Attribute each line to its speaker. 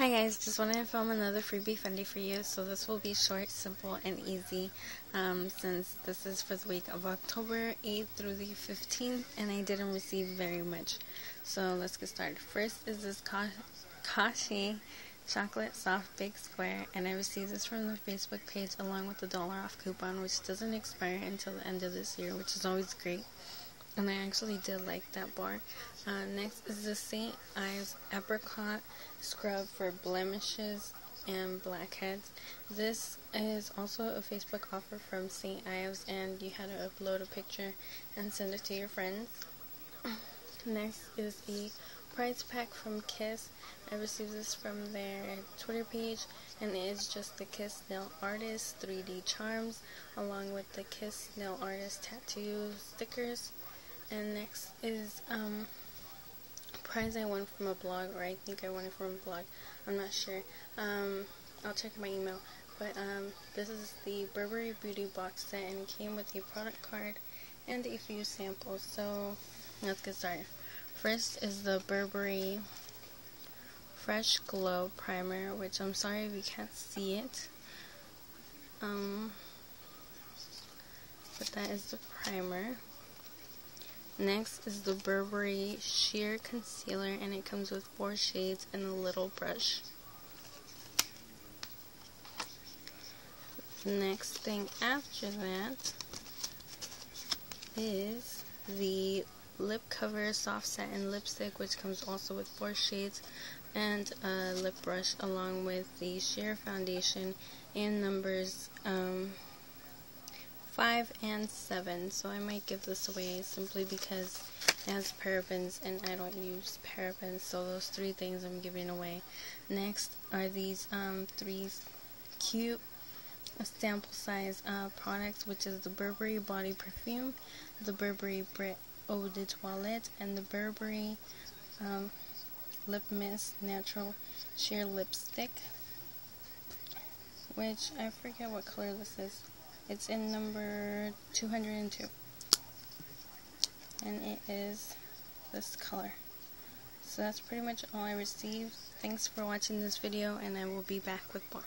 Speaker 1: Hi guys, just wanted to film another freebie Funday for you. So this will be short, simple, and easy um, since this is for the week of October 8th through the 15th and I didn't receive very much. So let's get started. First is this Kashi chocolate soft big square and I received this from the Facebook page along with the dollar off coupon which doesn't expire until the end of this year which is always great and I actually did like that bar. Uh, next is the St. Ives Apricot Scrub for blemishes and blackheads. This is also a Facebook offer from St. Ives, and you had to upload a picture and send it to your friends. Next is the prize pack from Kiss. I received this from their Twitter page, and it is just the Kiss Nail Artist 3D charms, along with the Kiss Nail Artist tattoo stickers. And next is um, prize I won from a blog, or I think I won it from a blog. I'm not sure. Um, I'll check my email. But um, this is the Burberry Beauty box set, and it came with a product card and a few samples. So let's get started. First is the Burberry Fresh Glow Primer, which I'm sorry if you can't see it. Um, but that is the primer. Next is the Burberry Sheer Concealer and it comes with four shades and a little brush. Next thing after that is the lip cover soft satin lipstick which comes also with four shades and a lip brush along with the sheer foundation in numbers um, 5 and 7 so I might give this away simply because it has parabens and I don't use parabens so those three things I'm giving away. Next are these um, three cute sample size uh, products which is the Burberry body perfume the Burberry Brit Eau de Toilette and the Burberry um, lip mist natural sheer lipstick which I forget what color this is it's in number 202. And it is this color. So that's pretty much all I received. Thanks for watching this video and I will be back with more.